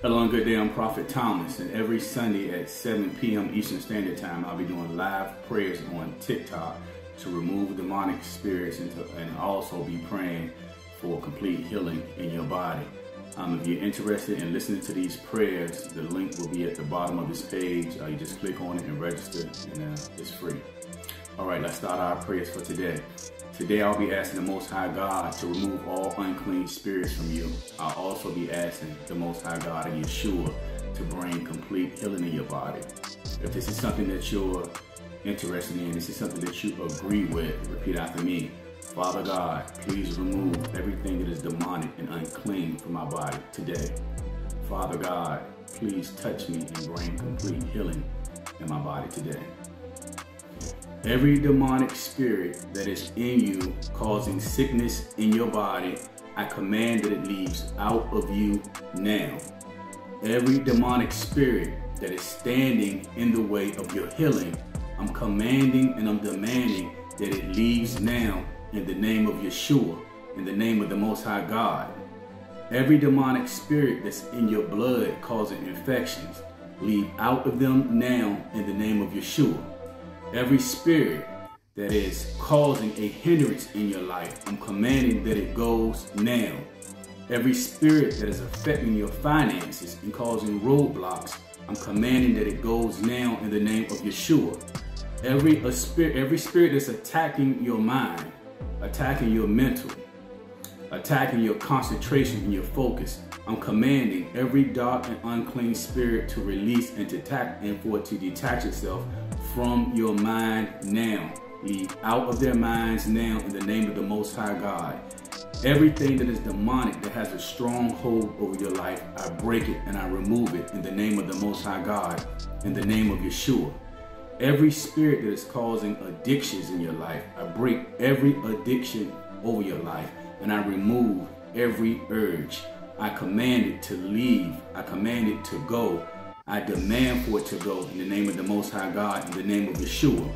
Hello and good day, I'm Prophet Thomas, and every Sunday at 7 p.m. Eastern Standard Time, I'll be doing live prayers on TikTok to remove demonic spirits and, to, and also be praying for complete healing in your body. Um, if you're interested in listening to these prayers, the link will be at the bottom of this page. Uh, you just click on it and register, and uh, it's free. All right, let's start our prayers for today. Today I'll be asking the Most High God to remove all unclean spirits from you. I'll also be asking the Most High God and Yeshua to bring complete healing in your body. If this is something that you're interested in, this is something that you agree with, repeat after me. Father God, please remove everything that is demonic and unclean from my body today. Father God, please touch me and bring complete healing in my body today. Every demonic spirit that is in you causing sickness in your body, I command that it leaves out of you now. Every demonic spirit that is standing in the way of your healing, I'm commanding and I'm demanding that it leaves now in the name of Yeshua, in the name of the Most High God. Every demonic spirit that's in your blood causing infections, leave out of them now in the name of Yeshua. Every spirit that is causing a hindrance in your life, I'm commanding that it goes now. Every spirit that is affecting your finances and causing roadblocks, I'm commanding that it goes now in the name of Yeshua. Every spirit, every spirit that's attacking your mind, attacking your mental, attacking your concentration and your focus, I'm commanding every dark and unclean spirit to release and to attack and for it to detach itself from your mind now. Leave out of their minds now in the name of the Most High God. Everything that is demonic that has a strong hold over your life, I break it and I remove it in the name of the Most High God, in the name of Yeshua. Every spirit that is causing addictions in your life, I break every addiction over your life and I remove every urge. I command it to leave. I command it to go I demand for it to go in the name of the Most High God, in the name of Yeshua.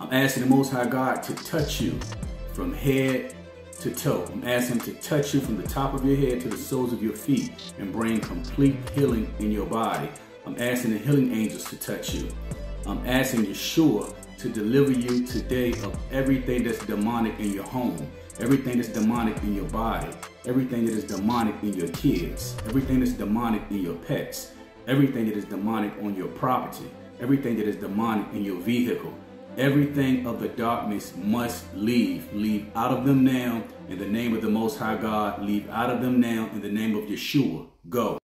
I'm asking the Most High God to touch you from head to toe. I'm asking Him to touch you from the top of your head to the soles of your feet and bring complete healing in your body. I'm asking the healing angels to touch you. I'm asking Yeshua to deliver you today of everything that's demonic in your home, everything that's demonic in your body, everything that is demonic in your kids, everything that's demonic in your pets, everything that is demonic on your property, everything that is demonic in your vehicle, everything of the darkness must leave. Leave out of them now in the name of the Most High God. Leave out of them now in the name of Yeshua. Go.